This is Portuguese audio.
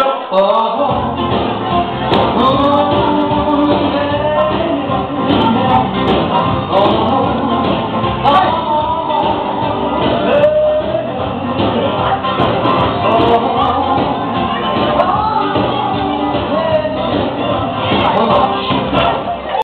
Oh,